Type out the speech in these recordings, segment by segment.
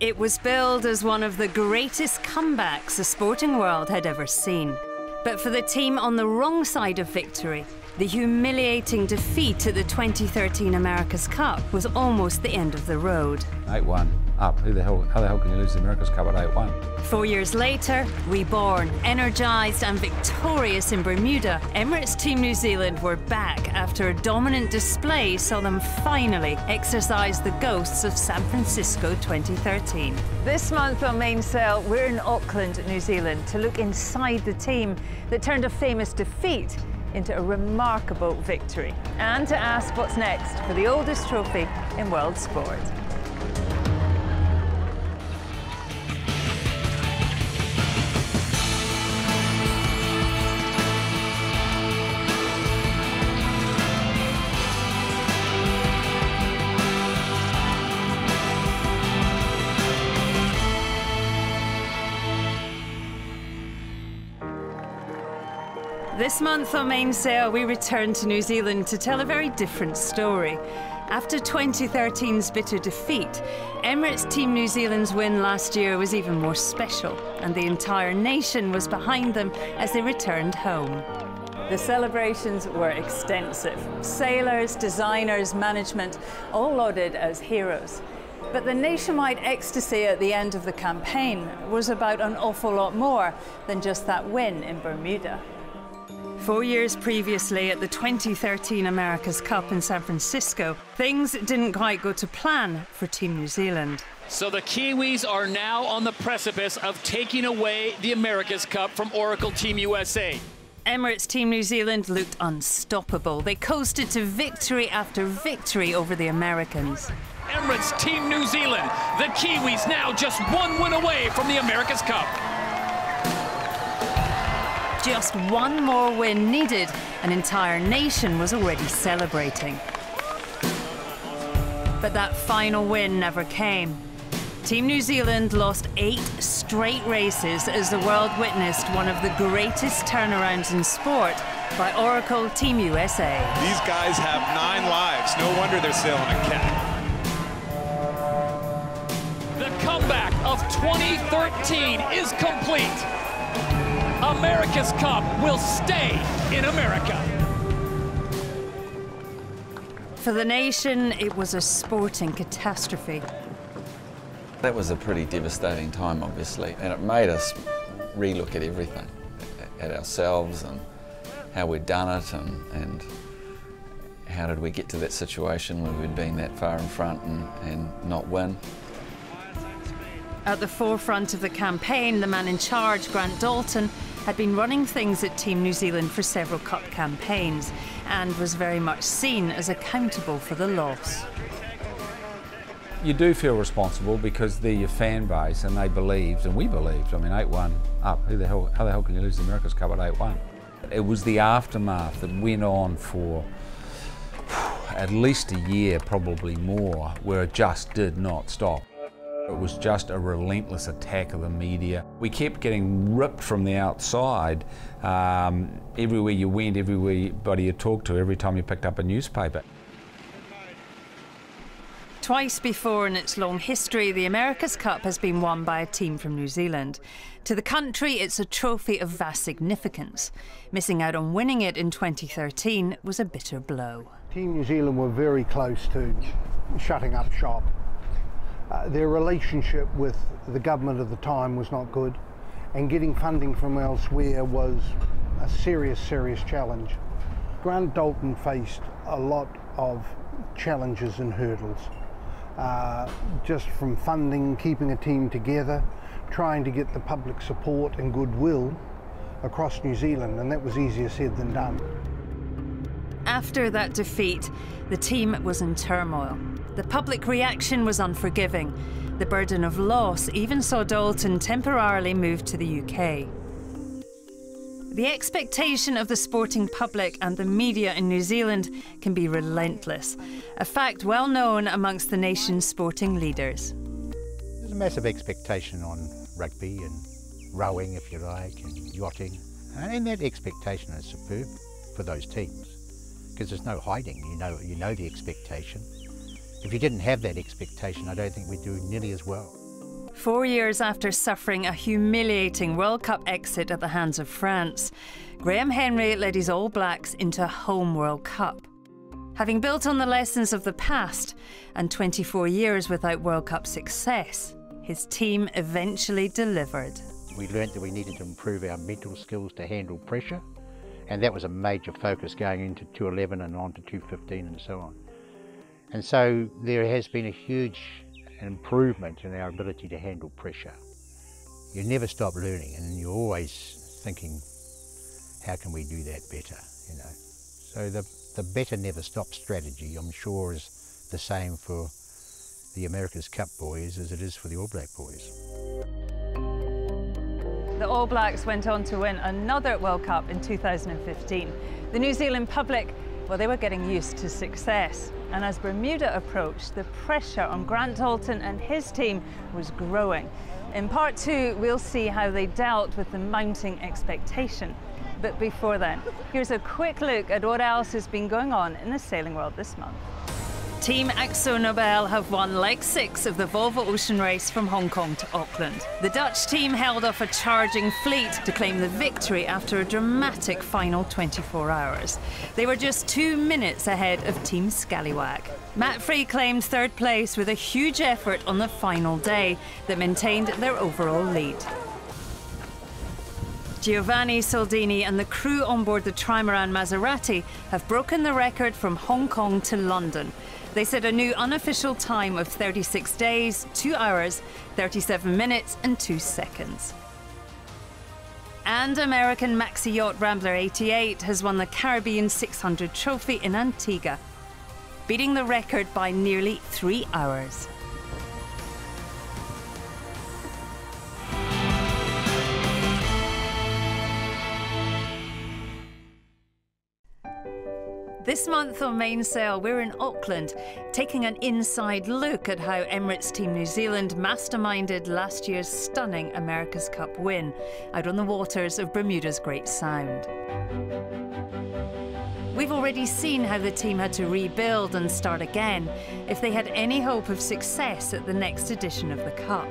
It was billed as one of the greatest comebacks the sporting world had ever seen. But for the team on the wrong side of victory, the humiliating defeat at the 2013 America's Cup was almost the end of the road. 8 1 up. Who the hell, how the hell can you lose the America's Cup at 8 1? Four years later, reborn, energised, and victorious in Bermuda, Emirates Team New Zealand were back after a dominant display saw them finally exorcise the ghosts of San Francisco 2013. This month on Mainsail, we're in Auckland, New Zealand, to look inside the team that turned a famous defeat into a remarkable victory and to ask what's next for the oldest trophy in world sport. This month on Mainsail, we return to New Zealand to tell a very different story. After 2013's bitter defeat, Emirates Team New Zealand's win last year was even more special, and the entire nation was behind them as they returned home. The celebrations were extensive. Sailors, designers, management, all lauded as heroes. But the nationwide ecstasy at the end of the campaign was about an awful lot more than just that win in Bermuda. Four years previously at the 2013 America's Cup in San Francisco, things didn't quite go to plan for Team New Zealand. So the Kiwis are now on the precipice of taking away the America's Cup from Oracle Team USA. Emirates Team New Zealand looked unstoppable. They coasted to victory after victory over the Americans. Emirates Team New Zealand, the Kiwis now just one win away from the America's Cup. Just one more win needed. An entire nation was already celebrating. But that final win never came. Team New Zealand lost eight straight races as the world witnessed one of the greatest turnarounds in sport by Oracle Team USA. These guys have nine lives. No wonder they're sailing a cat. The comeback of 2013 is complete. America's Cup will stay in America. For the nation, it was a sporting catastrophe. That was a pretty devastating time, obviously, and it made us relook at everything, at ourselves and how we'd done it and, and how did we get to that situation where we'd been that far in front and, and not win. At the forefront of the campaign, the man in charge, Grant Dalton, had been running things at Team New Zealand for several cup campaigns and was very much seen as accountable for the loss. You do feel responsible because they're your fan base and they believed, and we believed. I mean, 8 1 up. Who the hell, how the hell can you lose the America's Cup at 8 1? It was the aftermath that went on for at least a year, probably more, where it just did not stop. It was just a relentless attack of the media. We kept getting ripped from the outside um, everywhere you went, everybody you talked to, every time you picked up a newspaper. Twice before in its long history, the America's Cup has been won by a team from New Zealand. To the country, it's a trophy of vast significance. Missing out on winning it in 2013 was a bitter blow. Team New Zealand were very close to shutting up shop. Uh, their relationship with the government of the time was not good, and getting funding from elsewhere was a serious, serious challenge. Grant Dalton faced a lot of challenges and hurdles, uh, just from funding, keeping a team together, trying to get the public support and goodwill across New Zealand, and that was easier said than done. After that defeat, the team was in turmoil. The public reaction was unforgiving. The burden of loss even saw Dalton temporarily move to the UK. The expectation of the sporting public and the media in New Zealand can be relentless, a fact well known amongst the nation's sporting leaders. There's a massive expectation on rugby and rowing, if you like, and yachting, and that expectation is superb for those teams because there's no hiding. You know, you know the expectation. If you didn't have that expectation, I don't think we'd do nearly as well. Four years after suffering a humiliating World Cup exit at the hands of France, Graham Henry led his All Blacks into a home World Cup. Having built on the lessons of the past and 24 years without World Cup success, his team eventually delivered. We learnt that we needed to improve our mental skills to handle pressure, and that was a major focus going into 211 and on to 215 and so on. And so there has been a huge improvement in our ability to handle pressure. You never stop learning and you're always thinking, how can we do that better, you know? So the, the better never stop strategy, I'm sure is the same for the America's Cup boys as it is for the All Black boys. The All Blacks went on to win another World Cup in 2015. The New Zealand public, well, they were getting used to success. And as Bermuda approached, the pressure on Grant Dalton and his team was growing. In part two, we'll see how they dealt with the mounting expectation. But before then, here's a quick look at what else has been going on in the sailing world this month. Team AkzoNobel have won leg six of the Volvo Ocean Race from Hong Kong to Auckland. The Dutch team held off a charging fleet to claim the victory after a dramatic final 24 hours. They were just two minutes ahead of Team Scallywag. MAPFRE claimed third place with a huge effort on the final day that maintained their overall lead. Giovanni Soldini and the crew on board the Trimaran Maserati have broken the record from Hong Kong to London. They set a new unofficial time of 36 days, 2 hours, 37 minutes, and 2 seconds. And American maxi yacht Rambler 88 has won the Caribbean 600 trophy in Antigua, beating the record by nearly three hours. This month on Mainsail, we're in Auckland, taking an inside look at how Emirates Team New Zealand masterminded last year's stunning America's Cup win out on the waters of Bermuda's Great Sound. We've already seen how the team had to rebuild and start again if they had any hope of success at the next edition of the Cup.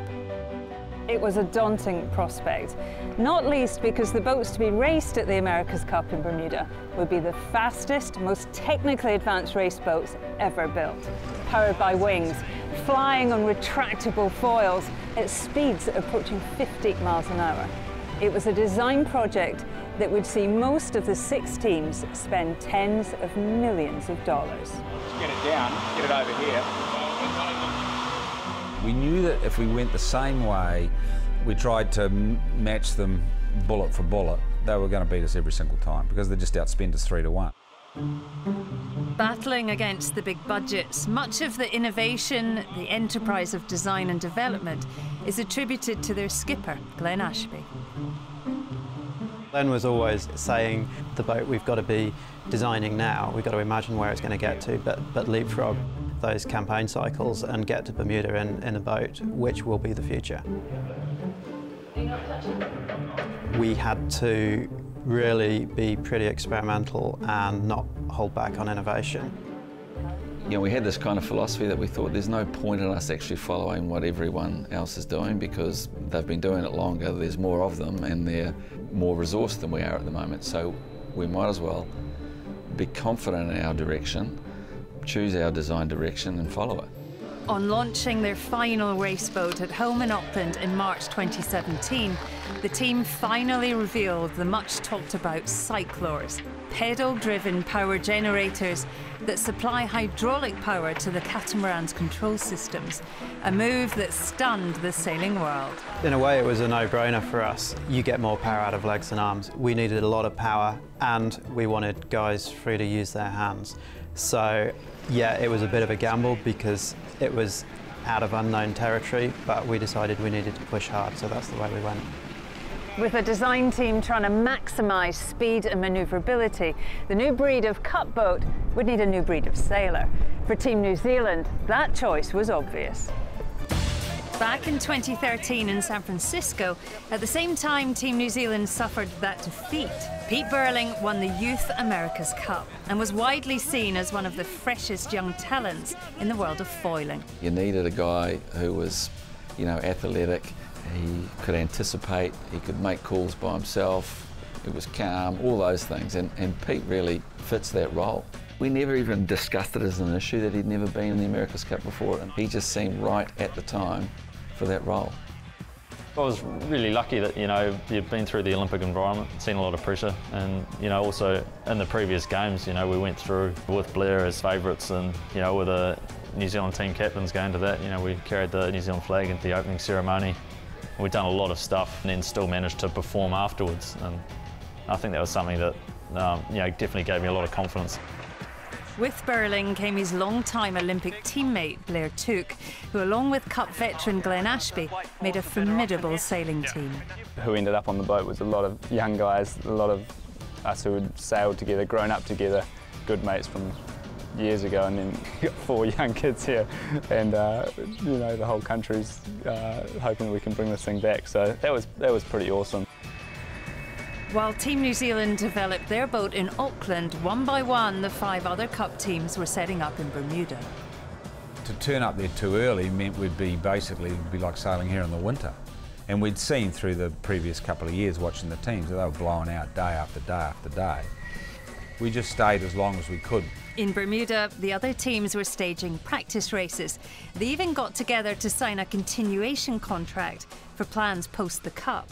It was a daunting prospect, not least because the boats to be raced at the America's Cup in Bermuda would be the fastest, most technically advanced race boats ever built, powered by wings, flying on retractable foils at speeds approaching 50 miles an hour. It was a design project that would see most of the six teams spend tens of millions of dollars. Get it down, get it over here. We knew that if we went the same way, we tried to match them bullet for bullet, they were going to beat us every single time because they just outspent us three to one. Battling against the big budgets, much of the innovation, the enterprise of design and development is attributed to their skipper, Glenn Ashby. Glenn was always saying the boat we've got to be designing now, we've got to imagine where it's going to get to, but, but leapfrog those campaign cycles and get to Bermuda in, in a boat, which will be the future. We had to really be pretty experimental and not hold back on innovation. You know, we had this kind of philosophy that we thought there's no point in us actually following what everyone else is doing because they've been doing it longer, there's more of them, and they're more resourced than we are at the moment. So we might as well be confident in our direction, choose our design direction, and follow it. On launching their final race boat at home in Auckland in March 2017, the team finally revealed the much talked about Cyclors, pedal driven power generators that supply hydraulic power to the catamaran's control systems, a move that stunned the sailing world. In a way, it was a no brainer for us. You get more power out of legs and arms. We needed a lot of power and we wanted guys free to use their hands. So yeah, it was a bit of a gamble because it was out of unknown territory, but we decided we needed to push hard, so that's the way we went. With a design team trying to maximise speed and manoeuvrability, the new breed of cup boat would need a new breed of sailor. For Team New Zealand, that choice was obvious. Back in 2013 in San Francisco, at the same time Team New Zealand suffered that defeat, Pete Burling won the Youth America's Cup and was widely seen as one of the the freshest young talents in the world of foiling. You needed a guy who was you know, athletic. He could anticipate, he could make calls by himself, he was calm, all those things, and, and Pete really fits that role. We never even discussed it as an issue that he'd never been in the America's Cup before, and he just seemed right at the time for that role. I was really lucky that, you know, you've been through the Olympic environment, seen a lot of pressure, and, you know, also in the previous games, you know, we went through with Blair as favourites and, you know, with the New Zealand team captains going to that, you know, we carried the New Zealand flag into the opening ceremony. We'd done a lot of stuff and then still managed to perform afterwards. And I think that was something that, um, you know, definitely gave me a lot of confidence. With Burling came his long-time Olympic teammate Blair Tuke, who along with Cup veteran Glenn Ashby made a formidable sailing team. Who ended up on the boat was a lot of young guys, a lot of us who had sailed together, grown up together, good mates from years ago and then got four young kids here and uh, you know the whole country's uh, hoping we can bring this thing back so that was that was pretty awesome. While Team New Zealand developed their boat in Auckland, one by one the five other Cup teams were setting up in Bermuda. To turn up there too early meant we'd be basically be like sailing here in the winter. And we'd seen through the previous couple of years watching the teams that they were blowing out day after day after day. We just stayed as long as we could. In Bermuda, the other teams were staging practice races. They even got together to sign a continuation contract for plans post the Cup.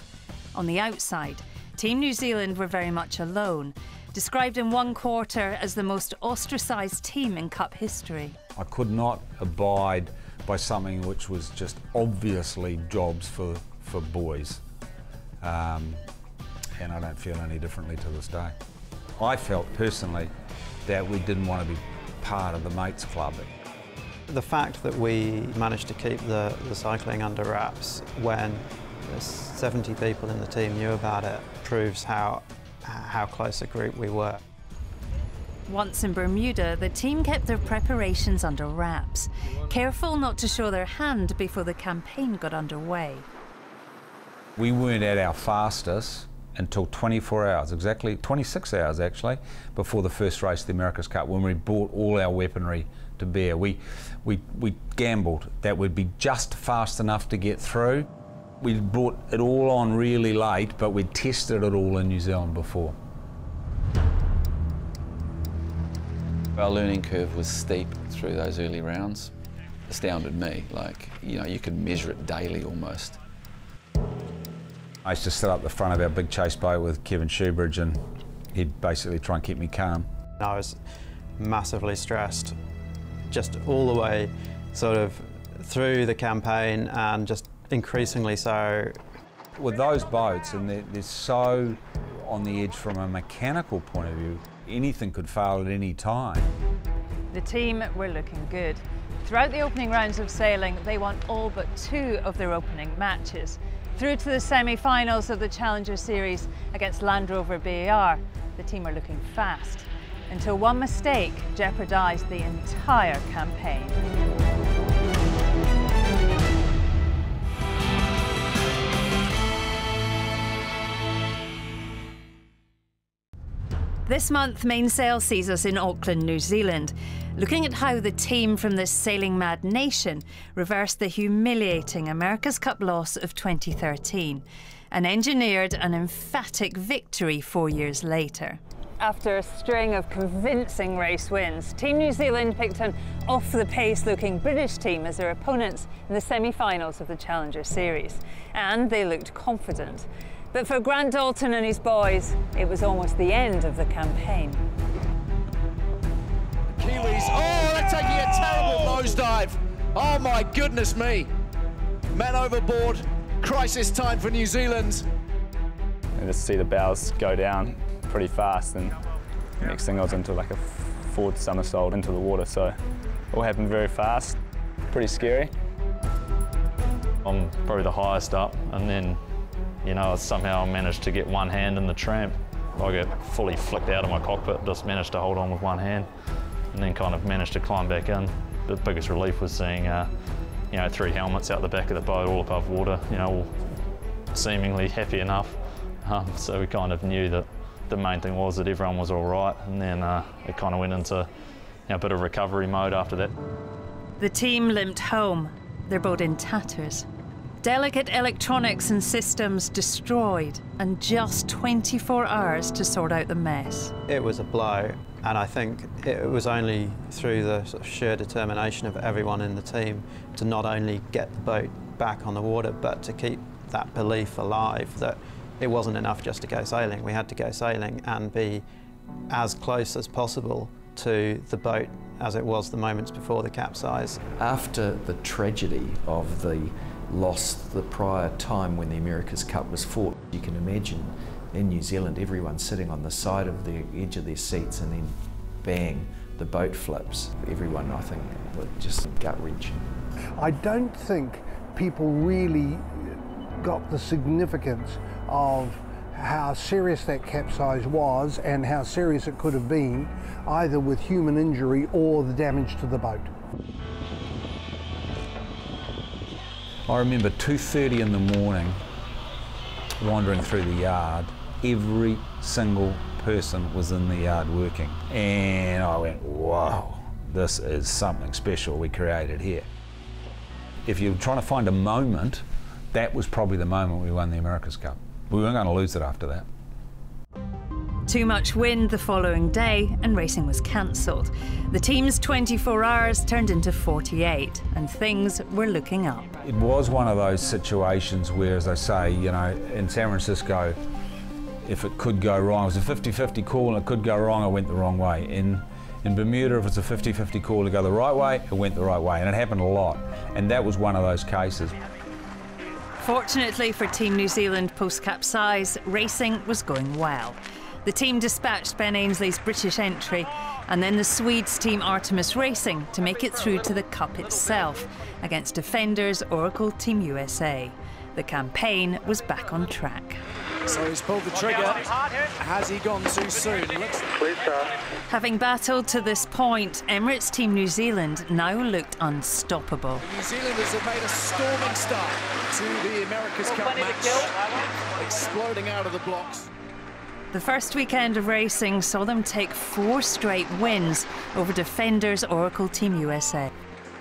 On the outside, Team New Zealand were very much alone, described in one quarter as the most ostracised team in Cup history. I could not abide by something which was just obviously jobs for, for boys. Um, and I don't feel any differently to this day. I felt personally that we didn't want to be part of the mates club. The fact that we managed to keep the, the cycling under wraps when 70 people in the team knew about it proves how, how close a group we were. Once in Bermuda, the team kept their preparations under wraps, careful not to show their hand before the campaign got underway. We weren't at our fastest until 24 hours, exactly 26 hours actually, before the first race of the America's Cup when we brought all our weaponry to bear. We, we, we gambled that we'd be just fast enough to get through. We brought it all on really late, but we'd tested it all in New Zealand before. Our learning curve was steep through those early rounds. Astounded me, like, you know, you could measure it daily almost. I used to sit up the front of our big chase boat with Kevin Shoebridge and he'd basically try and keep me calm. I was massively stressed, just all the way sort of through the campaign and just increasingly so. With those boats, and they're, they're so on the edge from a mechanical point of view, anything could fail at any time. The team were looking good. Throughout the opening rounds of sailing, they won all but two of their opening matches. Through to the semi-finals of the Challenger Series against Land Rover BAR, the team are looking fast, until one mistake jeopardised the entire campaign. This month, Mainsail sees us in Auckland, New Zealand, looking at how the team from this sailing mad nation reversed the humiliating America's Cup loss of 2013 and engineered an emphatic victory four years later. After a string of convincing race wins, Team New Zealand picked an off the pace looking British team as their opponents in the semi finals of the Challenger Series, and they looked confident. But for Grant Dalton and his boys, it was almost the end of the campaign. Kiwis, oh, they're taking a terrible nosedive. Oh my goodness me. Man overboard, crisis time for New Zealand. And just see the bows go down pretty fast and next thing I was into like a forward somersault into the water, so it all happened very fast, pretty scary. I'm probably the highest up and then you know, somehow I managed to get one hand in the tramp. I get fully flicked out of my cockpit, just managed to hold on with one hand, and then kind of managed to climb back in. The biggest relief was seeing, uh, you know, three helmets out the back of the boat, all above water, you know, all seemingly happy enough. Um, so we kind of knew that the main thing was that everyone was all right, and then uh, it kind of went into you know, a bit of recovery mode after that. The team limped home, their boat in tatters. Delicate electronics and systems destroyed, and just 24 hours to sort out the mess. It was a blow, and I think it was only through the sort of sheer determination of everyone in the team to not only get the boat back on the water, but to keep that belief alive that it wasn't enough just to go sailing. We had to go sailing and be as close as possible to the boat as it was the moments before the capsize. After the tragedy of the loss the prior time when the America's Cup was fought, you can imagine in New Zealand everyone sitting on the side of the edge of their seats and then bang, the boat flips. Everyone, I think, just gut wrenching. I don't think people really got the significance of how serious that capsize was and how serious it could have been, either with human injury or the damage to the boat. I remember 2.30 in the morning, wandering through the yard. Every single person was in the yard working. And I went, whoa, this is something special we created here. If you're trying to find a moment, that was probably the moment we won the America's Cup. We weren't going to lose it after that. Too much wind the following day, and racing was cancelled. The team's 24 hours turned into 48, and things were looking up. It was one of those situations where, as I say, you know, in San Francisco, if it could go wrong, it was a 50 50 call and it could go wrong, I went the wrong way. In, in Bermuda, if it's a 50 50 call to go the right way, it went the right way, and it happened a lot. And that was one of those cases. Fortunately for Team New Zealand post capsize, racing was going well. The team dispatched Ben Ainslie's British entry and then the Swedes team Artemis Racing to make it through to the Cup itself against defenders Oracle Team USA. The campaign was back on track. So he's pulled the trigger. Has he gone too soon? Having battled to this point, Emirates Team New Zealand now looked unstoppable. The New Zealanders have made a storming start to the America's Cup match, exploding out of the blocks. The first weekend of racing saw them take four straight wins over defenders Oracle Team USA.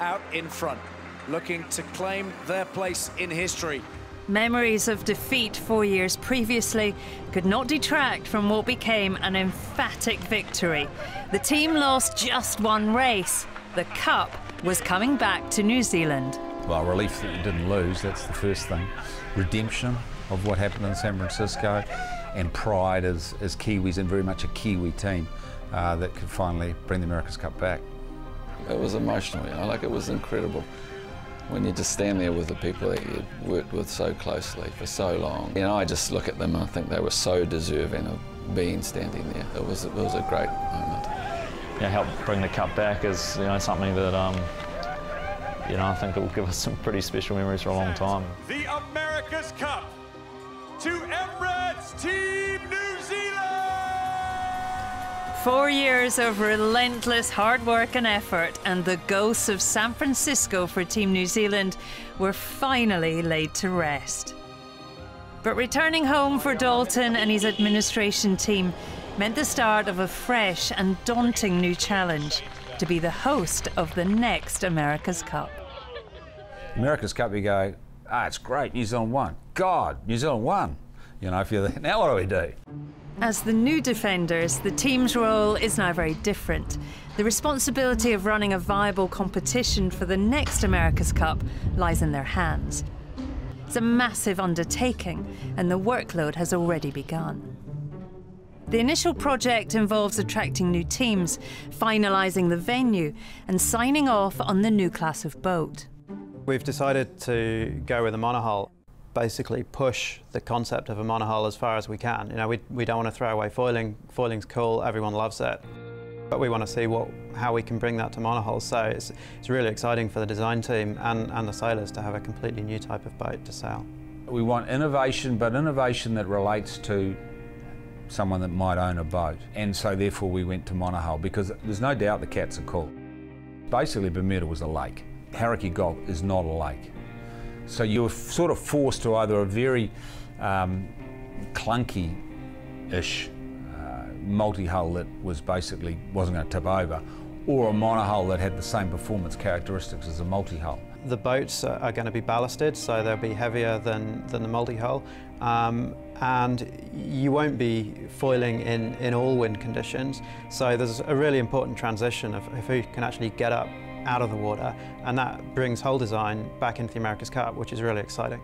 Out in front, looking to claim their place in history. Memories of defeat four years previously could not detract from what became an emphatic victory. The team lost just one race. The Cup was coming back to New Zealand. Well, relief that you didn't lose, that's the first thing. Redemption of what happened in San Francisco and pride as, as Kiwis and very much a Kiwi team uh, that could finally bring the America's Cup back. It was emotional, you know, like it was incredible when you just stand there with the people that you worked with so closely for so long. You know, I just look at them and I think they were so deserving of being standing there. It was, it was a great moment. Yeah, help bring the cup back is you know something that um, you know I think it will give us some pretty special memories for a long time. The America's Cup to Emirates Four years of relentless hard work and effort, and the ghosts of San Francisco for Team New Zealand were finally laid to rest. But returning home for Dalton and his administration team meant the start of a fresh and daunting new challenge to be the host of the next America's Cup. America's Cup, you go, ah, it's great, New Zealand won. God, New Zealand won. You know, if you're there, now what do we do? As the new defenders, the team's role is now very different. The responsibility of running a viable competition for the next America's Cup lies in their hands. It's a massive undertaking, and the workload has already begun. The initial project involves attracting new teams, finalising the venue, and signing off on the new class of boat. We've decided to go with a monohull, basically push the concept of a monohull as far as we can. You know, we, we don't want to throw away foiling. Foiling's cool, everyone loves it. But we want to see what, how we can bring that to monohulls. So it's, it's really exciting for the design team and, and the sailors to have a completely new type of boat to sail. We want innovation, but innovation that relates to someone that might own a boat. And so therefore we went to monohull because there's no doubt the cats are cool. Basically Bermuda was a lake. Hauraki Gulf is not a lake. So you were sort of forced to either a very um, clunky-ish uh, multi-hull that was basically wasn't going to tip over, or a monohull that had the same performance characteristics as a multi-hull. The boats are going to be ballasted, so they'll be heavier than, than the multi-hull. Um, and you won't be foiling in, in all wind conditions. So there's a really important transition of, of who can actually get up out of the water, and that brings hull design back into the America's Cup, which is really exciting.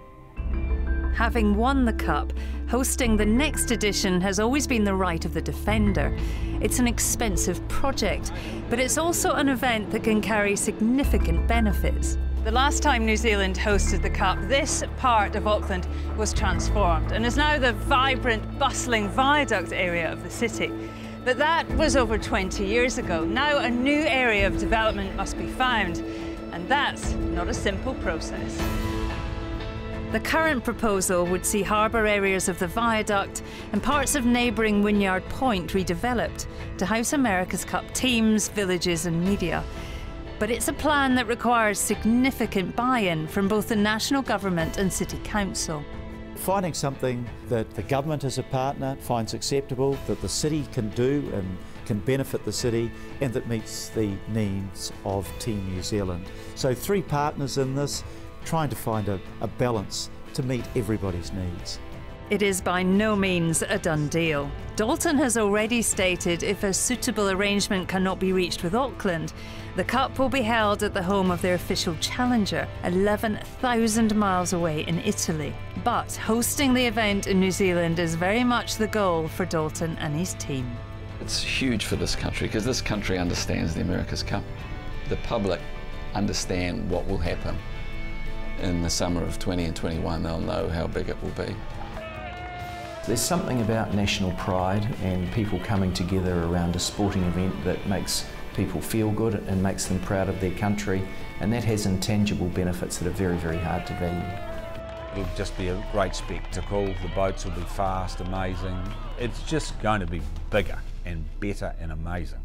Having won the Cup, hosting the next edition has always been the right of the defender. It's an expensive project, but it's also an event that can carry significant benefits. The last time New Zealand hosted the Cup, this part of Auckland was transformed and is now the vibrant, bustling viaduct area of the city. But that was over 20 years ago. Now a new area of development must be found, and that's not a simple process. The current proposal would see harbour areas of the viaduct and parts of neighbouring Wynyard Point redeveloped to house America's Cup teams, villages and media. But it's a plan that requires significant buy-in from both the national government and City Council. Finding something that the government as a partner finds acceptable, that the city can do and can benefit the city and that meets the needs of Team New Zealand. So three partners in this, trying to find a, a balance to meet everybody's needs. It is by no means a done deal. Dalton has already stated if a suitable arrangement cannot be reached with Auckland, the Cup will be held at the home of their official challenger, 11,000 miles away in Italy. But hosting the event in New Zealand is very much the goal for Dalton and his team. It's huge for this country because this country understands the America's Cup. The public understand what will happen in the summer of 20 and 21, they'll know how big it will be. There's something about national pride and people coming together around a sporting event that makes people feel good and makes them proud of their country, and that has intangible benefits that are very, very hard to value. It'll just be a great spectacle. The boats will be fast, amazing. It's just going to be bigger and better and amazing.